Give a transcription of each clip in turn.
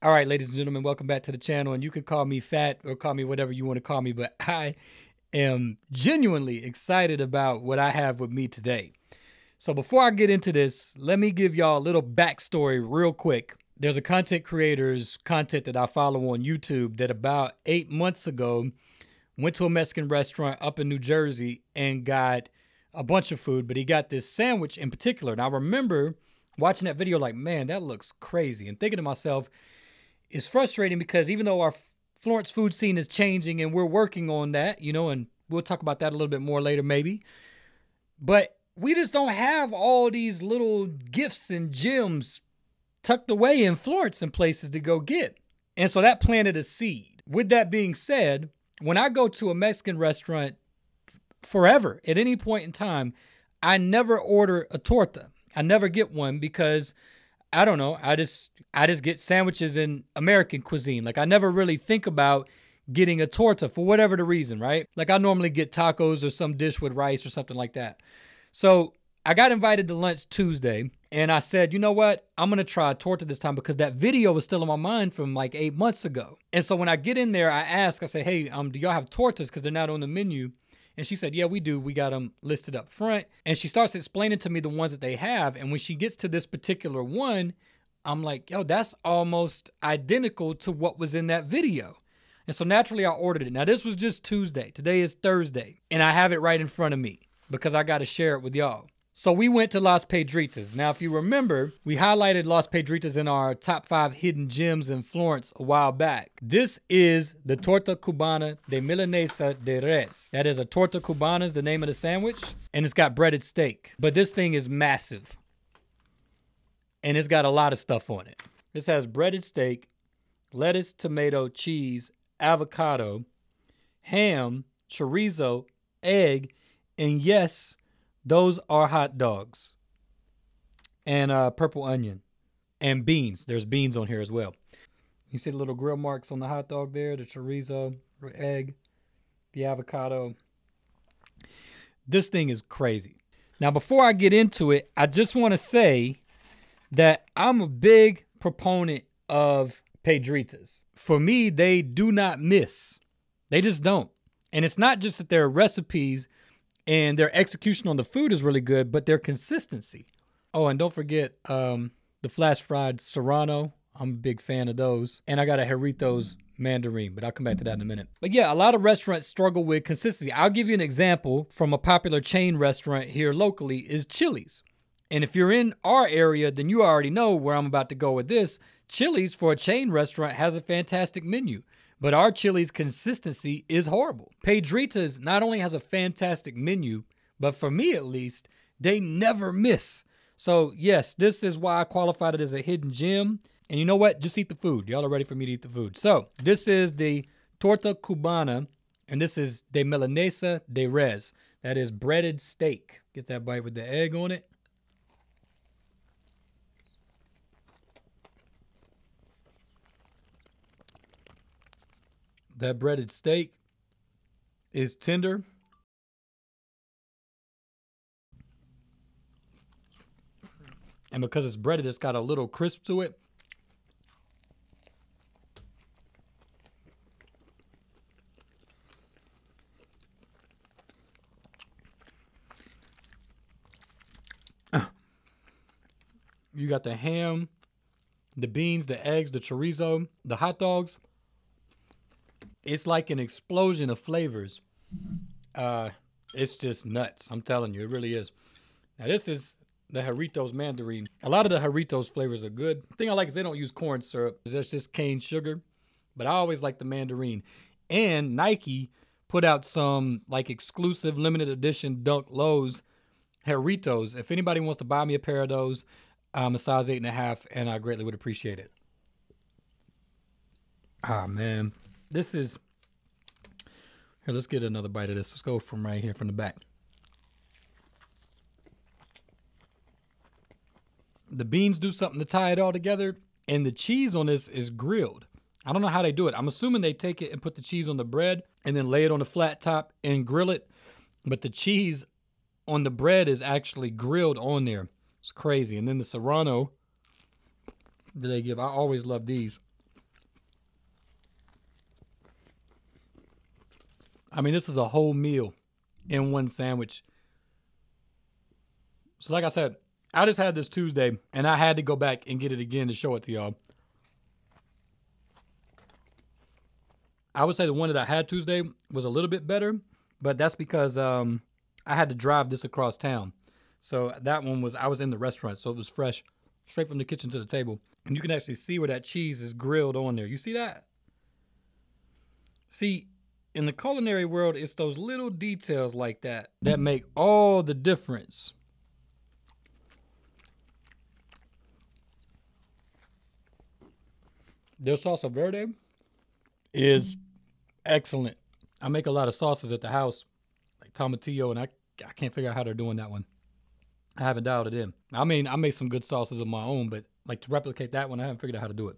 All right, ladies and gentlemen, welcome back to the channel. And you can call me fat or call me whatever you want to call me, but I am genuinely excited about what I have with me today. So before I get into this, let me give y'all a little backstory real quick. There's a content creator's content that I follow on YouTube that about eight months ago went to a Mexican restaurant up in New Jersey and got a bunch of food, but he got this sandwich in particular. And I remember watching that video like, man, that looks crazy. And thinking to myself, is frustrating because even though our Florence food scene is changing and we're working on that, you know, and we'll talk about that a little bit more later, maybe. But we just don't have all these little gifts and gems tucked away in Florence and places to go get. And so that planted a seed. With that being said, when I go to a Mexican restaurant forever, at any point in time, I never order a torta. I never get one because I don't know. I just I just get sandwiches in American cuisine. Like I never really think about getting a torta for whatever the reason, right? Like I normally get tacos or some dish with rice or something like that. So I got invited to lunch Tuesday and I said, you know what? I'm gonna try a torta this time because that video was still in my mind from like eight months ago. And so when I get in there, I ask, I say, hey, um, do y'all have tortas? Because they're not on the menu. And she said, Yeah, we do. We got them listed up front. And she starts explaining to me the ones that they have. And when she gets to this particular one, I'm like, Yo, that's almost identical to what was in that video. And so naturally, I ordered it. Now, this was just Tuesday. Today is Thursday. And I have it right in front of me because I got to share it with y'all. So we went to Las Pedritas. Now, if you remember, we highlighted Las Pedritas in our top five hidden gems in Florence a while back. This is the Torta Cubana de Milanesa de Res. That is a Torta Cubana is the name of the sandwich, and it's got breaded steak. But this thing is massive, and it's got a lot of stuff on it. This has breaded steak, lettuce, tomato, cheese, avocado, ham, chorizo, egg, and yes, those are hot dogs and uh, purple onion and beans. There's beans on here as well. You see the little grill marks on the hot dog there, the chorizo, the egg, the avocado. This thing is crazy. Now, before I get into it, I just want to say that I'm a big proponent of Pedritas. For me, they do not miss. They just don't. And it's not just that their recipes and their execution on the food is really good, but their consistency. Oh, and don't forget um, the flash fried serrano. I'm a big fan of those. And I got a Jarritos mandarin, but I'll come back to that in a minute. But yeah, a lot of restaurants struggle with consistency. I'll give you an example from a popular chain restaurant here locally is Chili's. And if you're in our area, then you already know where I'm about to go with this. Chili's for a chain restaurant has a fantastic menu. But our Chili's consistency is horrible. Pedritas not only has a fantastic menu, but for me at least, they never miss. So, yes, this is why I qualified it as a hidden gem. And you know what? Just eat the food. Y'all are ready for me to eat the food. So, this is the Torta Cubana, and this is de Milanesa de Res. That is breaded steak. Get that bite with the egg on it. That breaded steak is tender. And because it's breaded, it's got a little crisp to it. You got the ham, the beans, the eggs, the chorizo, the hot dogs it's like an explosion of flavors. Uh, it's just nuts. I'm telling you, it really is. Now this is the Jarritos mandarin. A lot of the Jarritos flavors are good. The thing I like is they don't use corn syrup. There's just cane sugar. But I always like the mandarin. And Nike put out some like exclusive limited edition Dunk Lows Jarritos. If anybody wants to buy me a pair of those, I'm a size eight and a half, and I greatly would appreciate it. Ah man, this is here. Let's get another bite of this. Let's go from right here from the back. The beans do something to tie it all together, and the cheese on this is grilled. I don't know how they do it. I'm assuming they take it and put the cheese on the bread and then lay it on the flat top and grill it. But the cheese on the bread is actually grilled on there. It's crazy. And then the serrano that they give, I always love these. I mean, this is a whole meal in one sandwich. So, like I said, I just had this Tuesday and I had to go back and get it again to show it to y'all. I would say the one that I had Tuesday was a little bit better, but that's because um, I had to drive this across town. So that one was, I was in the restaurant, so it was fresh, straight from the kitchen to the table. And you can actually see where that cheese is grilled on there. You see that? See, in the culinary world, it's those little details like that that make all the difference. Their salsa verde is excellent. I make a lot of sauces at the house, like tomatillo, and I I can't figure out how they're doing that one. I haven't dialed it in. I mean, I make some good sauces of my own, but like to replicate that one, I haven't figured out how to do it.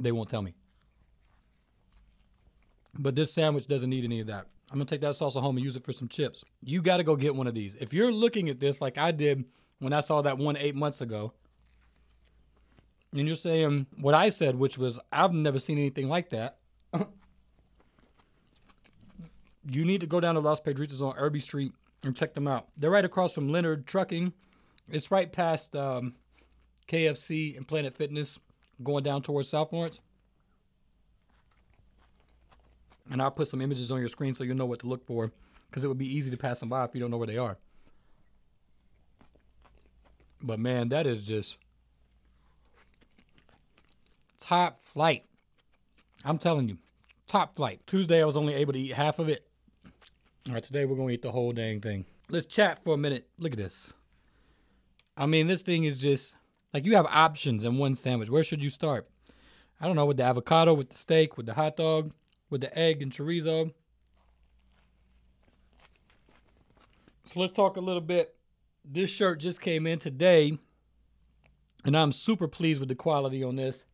They won't tell me. But this sandwich doesn't need any of that. I'm gonna take that salsa home and use it for some chips. You got to go get one of these. If you're looking at this like I did when I saw that one eight months ago, and you're saying what I said, which was I've never seen anything like that. you need to go down to Los Pedritos on Irby Street and check them out. They're right across from Leonard Trucking. It's right past um, KFC and Planet Fitness, going down towards South Lawrence. And I'll put some images on your screen so you'll know what to look for, because it would be easy to pass them by if you don't know where they are. But man, that is just top flight. I'm telling you, top flight. Tuesday, I was only able to eat half of it. All right, today we're going to eat the whole dang thing. Let's chat for a minute. Look at this. I mean, this thing is just like you have options in one sandwich. Where should you start? I don't know, with the avocado, with the steak, with the hot dog, with the egg and chorizo. So let's talk a little bit. This shirt just came in today, and I'm super pleased with the quality on this.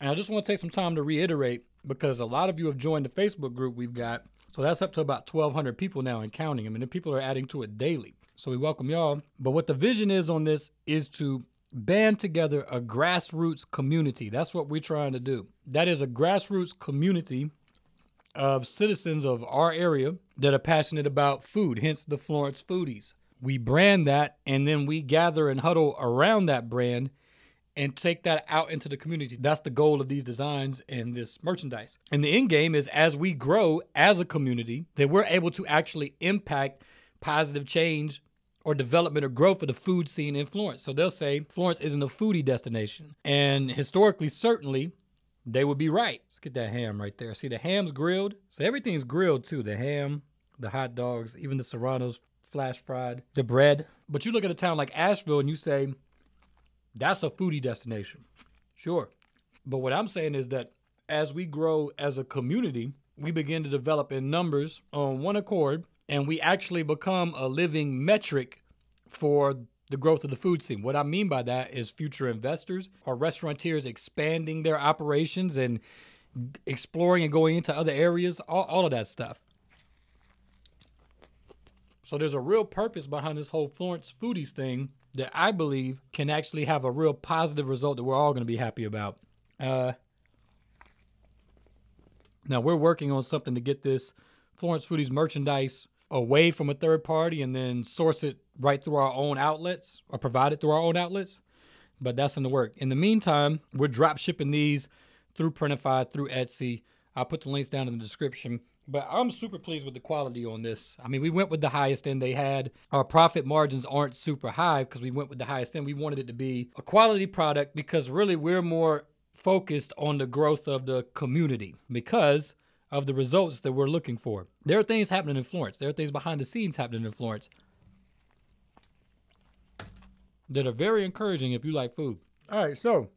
And I just want to take some time to reiterate because a lot of you have joined the Facebook group we've got so that's up to about 1,200 people now and counting. I mean, the people are adding to it daily. So we welcome y'all. But what the vision is on this is to band together a grassroots community. That's what we're trying to do. That is a grassroots community of citizens of our area that are passionate about food, hence the Florence Foodies. We brand that and then we gather and huddle around that brand and take that out into the community. That's the goal of these designs and this merchandise. And the end game is as we grow as a community, that we're able to actually impact positive change or development or growth of the food scene in Florence. So they'll say Florence isn't a foodie destination. And historically, certainly, they would be right. Let's get that ham right there. See, the ham's grilled. So everything's grilled too. The ham, the hot dogs, even the serranos flash fried, the bread. But you look at a town like Asheville and you say, that's a foodie destination. Sure. But what I'm saying is that as we grow as a community, we begin to develop in numbers on one accord, and we actually become a living metric for the growth of the food scene. What I mean by that is future investors or restaurateurs expanding their operations and exploring and going into other areas, all, all of that stuff. So there's a real purpose behind this whole Florence Foodies thing that I believe can actually have a real positive result that we're all going to be happy about. Uh, now we're working on something to get this Florence Foodies merchandise away from a third party and then source it right through our own outlets or provide it through our own outlets. But that's in the work. In the meantime, we're drop shipping these through Printify, through Etsy. I'll put the links down in the description. But I'm super pleased with the quality on this. I mean, we went with the highest end they had. Our profit margins aren't super high because we went with the highest end. We wanted it to be a quality product because really we're more focused on the growth of the community because of the results that we're looking for. There are things happening in Florence. There are things behind the scenes happening in Florence that are very encouraging if you like food. All right, so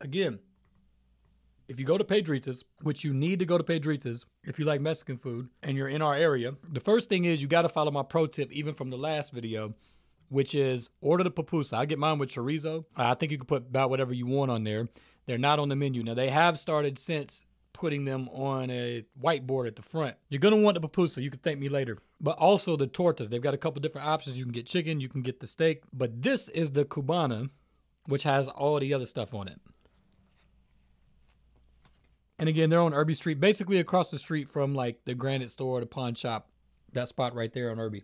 again, if you go to Pedritas, which you need to go to Pedritas if you like Mexican food and you're in our area, the first thing is you got to follow my pro tip, even from the last video, which is order the pupusa. I get mine with chorizo. I think you can put about whatever you want on there. They're not on the menu. Now, they have started since putting them on a whiteboard at the front. You're going to want the pupusa. You can thank me later. But also the tortas. They've got a couple different options. You can get chicken, you can get the steak. But this is the cubana, which has all the other stuff on it. And again, they're on Irby Street, basically across the street from like the Granite store, the pawn shop, that spot right there on Irby.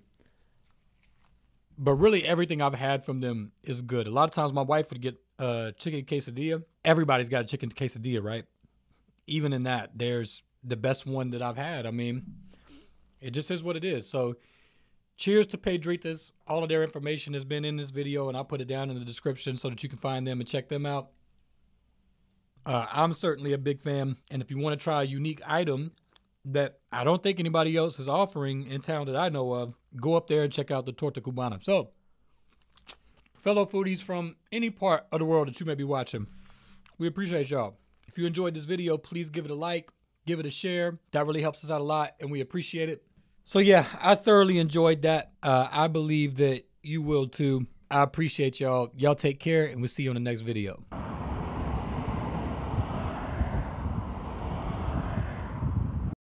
But really, everything I've had from them is good. A lot of times, my wife would get a chicken quesadilla. Everybody's got a chicken quesadilla, right? Even in that, there's the best one that I've had. I mean, it just is what it is. So, cheers to Pedritas. All of their information has been in this video, and I'll put it down in the description so that you can find them and check them out. Uh, I'm certainly a big fan, and if you want to try a unique item that I don't think anybody else is offering in town that I know of, go up there and check out the Torta Cubana. So, fellow foodies from any part of the world that you may be watching, we appreciate y'all. If you enjoyed this video, please give it a like, give it a share. That really helps us out a lot, and we appreciate it. So, yeah, I thoroughly enjoyed that. Uh, I believe that you will too. I appreciate y'all. Y'all take care, and we'll see you on the next video.